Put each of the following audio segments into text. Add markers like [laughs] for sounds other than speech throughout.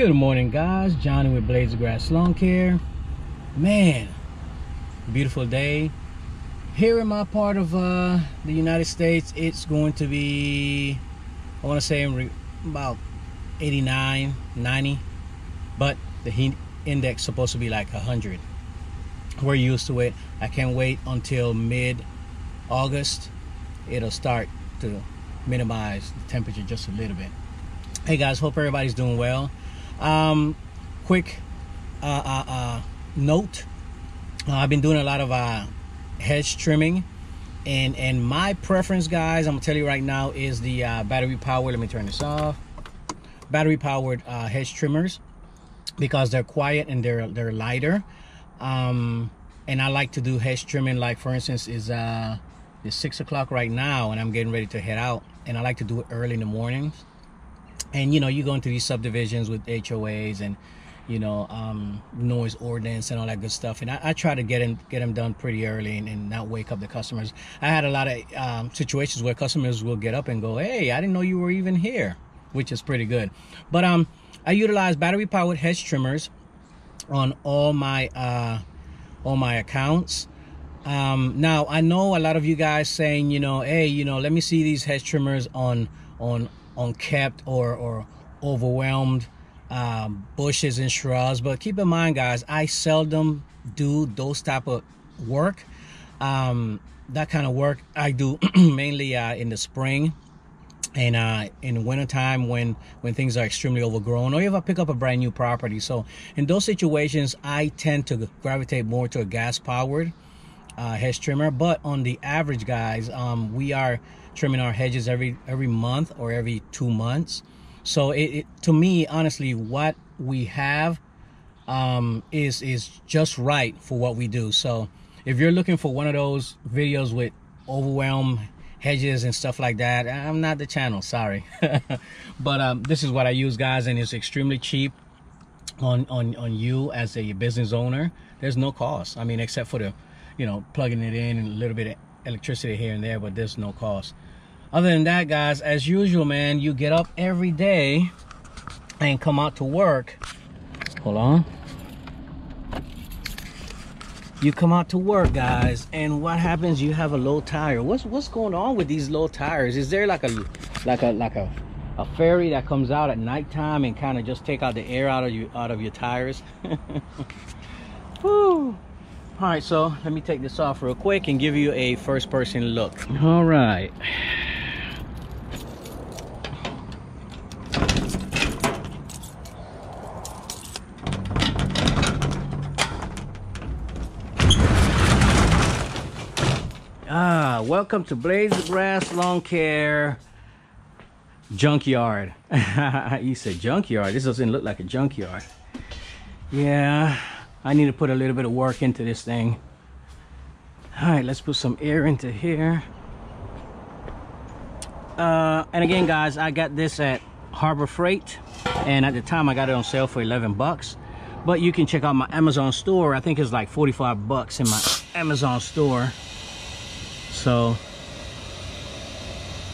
Good morning, guys. Johnny with Blades of Grass Lawn Care. Man, beautiful day. Here in my part of uh, the United States, it's going to be, I want to say about 89, 90, but the heat index supposed to be like 100. We're used to it. I can't wait until mid-August. It'll start to minimize the temperature just a little bit. Hey guys, hope everybody's doing well. Um, quick uh, uh, uh, note: uh, I've been doing a lot of uh, hedge trimming, and and my preference, guys, I'm gonna tell you right now, is the battery powered. Let me turn this off. Battery powered hedge trimmers because they're quiet and they're they're lighter. Um, and I like to do hedge trimming, like for instance, is uh, it's six o'clock right now, and I'm getting ready to head out, and I like to do it early in the mornings and you know you go into these subdivisions with HOAs and you know um, noise ordinance and all that good stuff. And I, I try to get them get them done pretty early and, and, not wake up the customers. I had a lot of um, situations where customers will get up and go hey I didn't know you were even here which is pretty good. But um I utilize battery powered hedge trimmers on all my uh all my accounts. Um now I know a lot of you guys saying you know hey you know let me see these hedge trimmers on on unkept or, or overwhelmed um, bushes and shrubs. But keep in mind, guys, I seldom do those type of work. Um, that kind of work I do [clears throat] mainly uh, in the spring and uh, in wintertime when when things are extremely overgrown or if I pick up a brand new property. So in those situations, I tend to gravitate more to a gas powered uh, hedge trimmer. But on the average, guys, um, we are trimming our hedges every every month or every two months. So it, it to me, honestly, what we have um, is is just right for what we do. So if you're looking for one of those videos with overwhelmed hedges and stuff like that, I'm not the channel. Sorry, [laughs] but um, this is what I use, guys, and it's extremely cheap on on on you as a business owner. There's no cost. I mean, except for the, you know, plugging it in and a little bit of electricity here and there, but there's no cost. Other than that, guys, as usual, man, you get up every day and come out to work. Hold on. You come out to work, guys, and what happens? You have a low tire. What's what's going on with these low tires? Is there like a like a like a a fairy that comes out at nighttime and kind of just take out the air out of you out of your tires? [laughs] Woo all right so let me take this off real quick and give you a first person look. All right. Ah welcome to Blades of Grass Lawn Care junkyard. [laughs] You said junkyard. This doesn't look like a junkyard. Yeah I need to put a little bit of work into this thing. All right, let's put some air into here. Uh, and again, guys, I got this at Harbor Freight. And at the time, I got it on sale for 11 bucks. But you can check out my Amazon store. I think it's like 45 bucks in my Amazon store. So,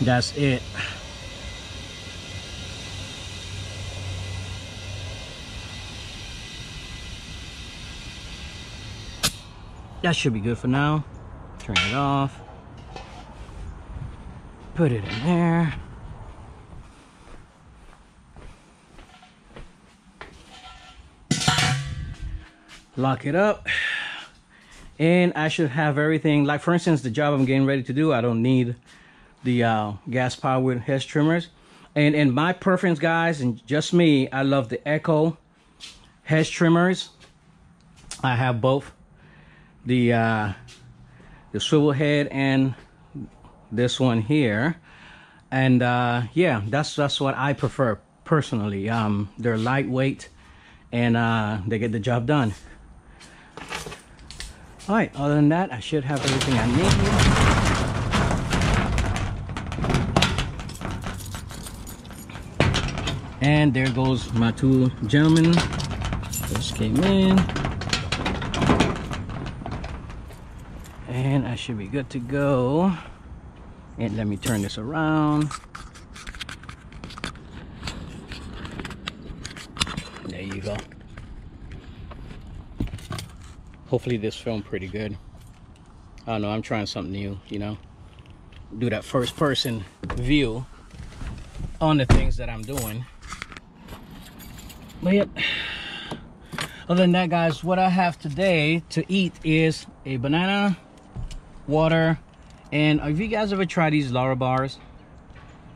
that's it. That should be good for now. Turn it off. Put it in there. Lock it up. And I should have everything. Like for instance the job I'm getting ready to do I don't need the uh, gas powered hedge trimmers. And in my preference guys and just me I love the Echo hedge trimmers. I have both the uh, the swivel head and this one here. And uh, yeah that's that's what I prefer personally. Um, they're lightweight and uh, they get the job done. All right other than that I should have everything I need. And there goes my two gentlemen. Just came in and I should be good to go and let me turn this around there you go. Hopefully this film pretty good. I don't know, I'm trying something new, you know. Do that first person view on the things that I'm doing. But yep. Other than that, guys, what I have today to eat is a banana, water, and have you guys ever tried these Lara bars,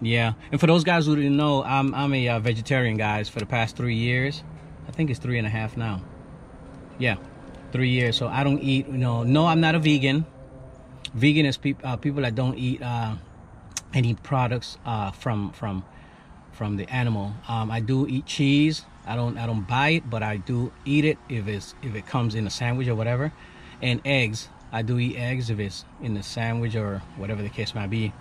Yeah, and for those guys who didn't know, I'm, I'm a uh, vegetarian, guys, for the past three years. I think it's three and a half now. Yeah, three years. So I don't eat, you know, no, I'm not a vegan. Vegan is pe uh, people that don't eat uh, any products uh, from from from the animal. Um, I do eat cheese. I don't I don't buy it, but I do eat it if it's if it comes in a sandwich or whatever. And eggs, I do eat eggs if it's in the sandwich or whatever the case might be.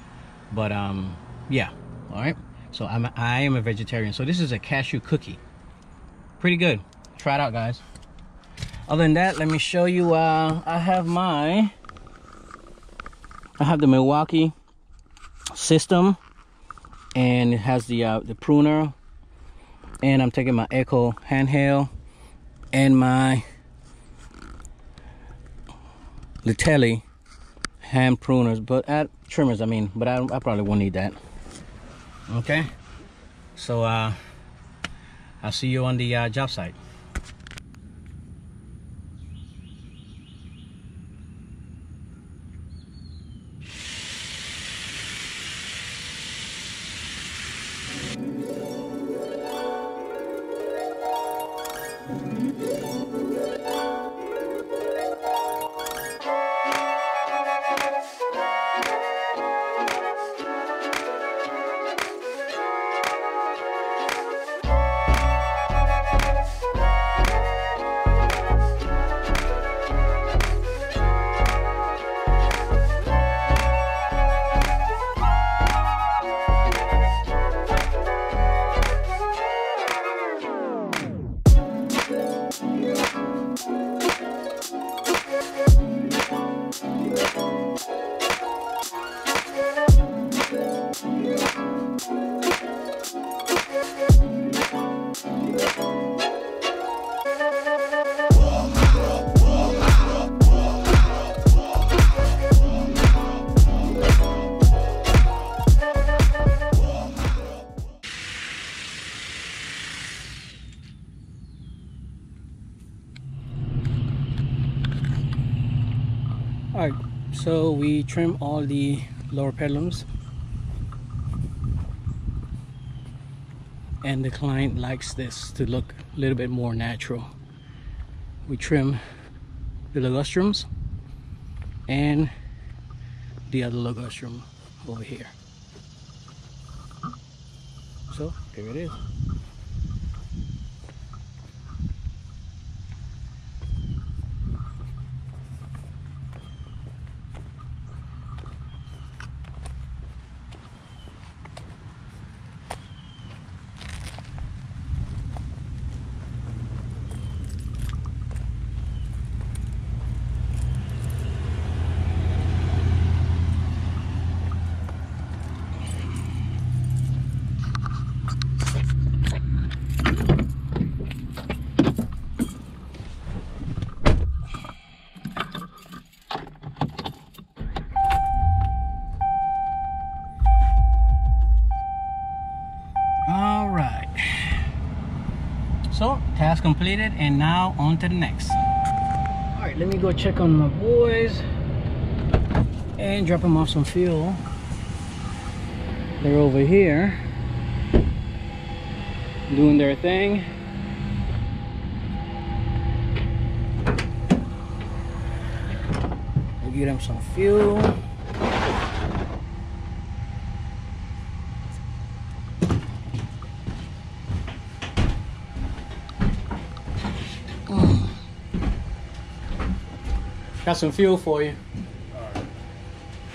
But um, yeah, all right. So I'm I am a vegetarian. So this is a cashew cookie. Pretty good. Try it out, guys. Other than that, let me show you. Uh, I have my I have the Milwaukee system and it has the uh, the pruner and I'm taking my Echo handheld and my Litelli hand pruners but at trimmers I mean but I, I probably won't need that. Okay? So uh I'll see you on the uh, job site all right so we trim all the lower pedals and the client likes this to look a little bit more natural. We trim the ligustrums and the other ligustrum over here. So there it is all right so task completed and now on to the next. All right let me go check on my boys and drop them off some fuel. They're over here doing their thing. I'll get them some fuel Got some fuel for you.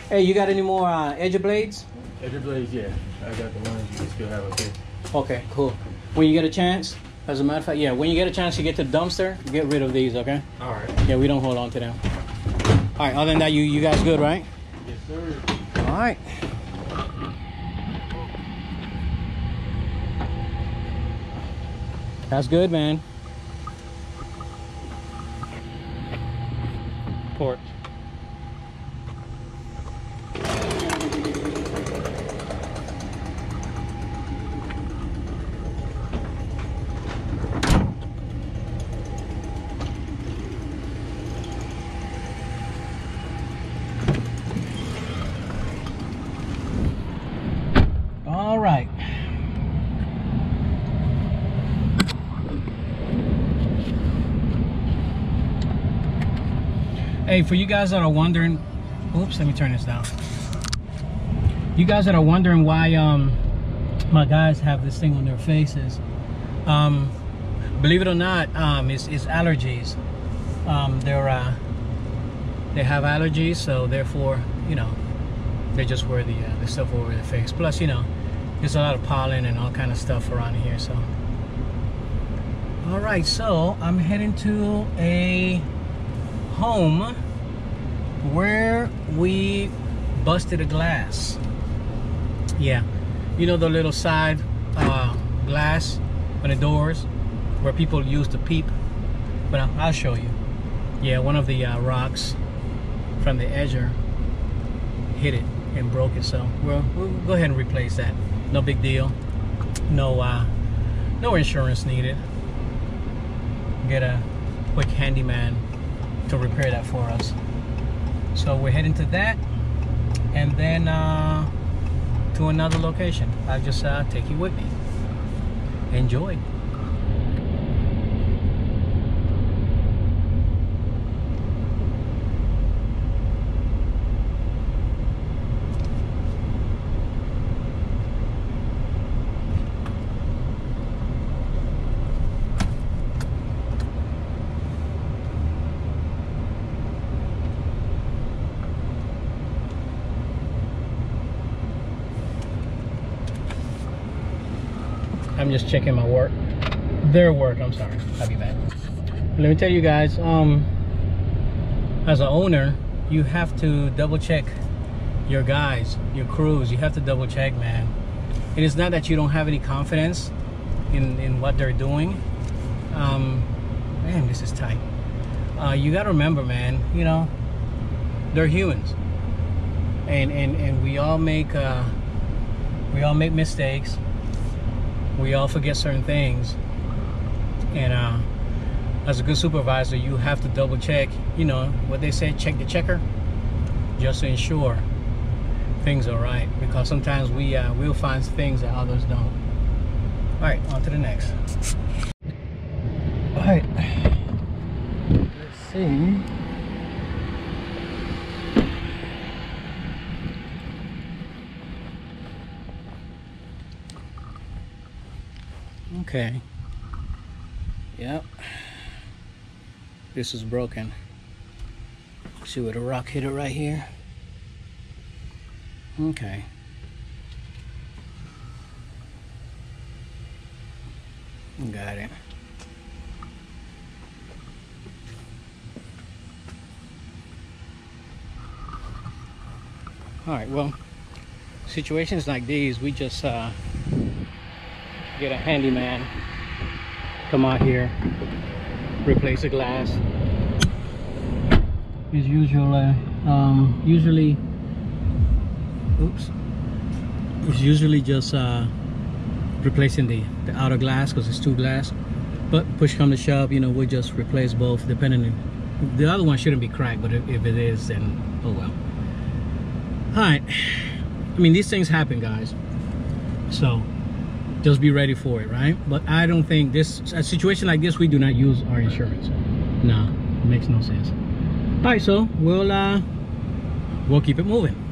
Hey, you got any more uh, edge blades? Edge blades, yeah. I got the ones you still have here. Okay, cool. When you get a chance, as a matter of fact, yeah, when you get a chance to get to the dumpster, get rid of these, okay? All right. Yeah, we don't hold on to them. All right, other than that, you, you guys good, right? Yes, sir. All right. That's good, man. Port. All right. Hey, for you guys that are wondering, oops, let me turn this down. You guys that are wondering why um my guys have this thing on their faces, um, believe it or not, um, it's, it's allergies. Um, they're uh, they have allergies, so therefore, you know, they just wear the uh, the stuff over their face. Plus, you know, there's a lot of pollen and all kind of stuff around here. So, all right, so I'm heading to a home where we busted a glass. Yeah, you know the little side uh, glass on the doors where people use to peep. But I'll, show you. Yeah, one of the uh, rocks from the edger hit it and broke it. So we'll, we'll go ahead and replace that. No big deal. No, uh, no insurance needed. Get a quick handyman to repair that for us. So we're heading to that, and then uh, to another location. I'll just uh, take you with me. Enjoy. I'm just checking my work. Their work, I'm sorry. I'll be back. Let me tell you guys, um, as an owner, you have to double check your guys, your crews. You have to double check, man. It is not that you don't have any confidence in, in what they're doing. Um, man, this is tight. Uh, you got to remember, man, you know, they're humans. And, and, and we all make, uh, we all make mistakes we all forget certain things. And uh, as a good supervisor you have to double check you know what they say check the checker just to ensure things are right. Because sometimes we uh, will find things that others don't. All right on to the next. All right let's see Okay. Yep. This is broken. See where the rock hit it right here? Okay. Got it. All right, well, situations like these, we just uh, get a handyman come out here replace the glass. As usual uh, um, usually oops it's usually just uh, replacing the the outer glass because it's two glass but push come to shove you know we'll just replace both depending on the other one shouldn't be cracked but if, if it is then oh well. All right I mean these things happen guys. So just be ready for it right? But i don't think this a situation like this we do not use our insurance. It makes no sense. All right so we'll uh we'll keep it moving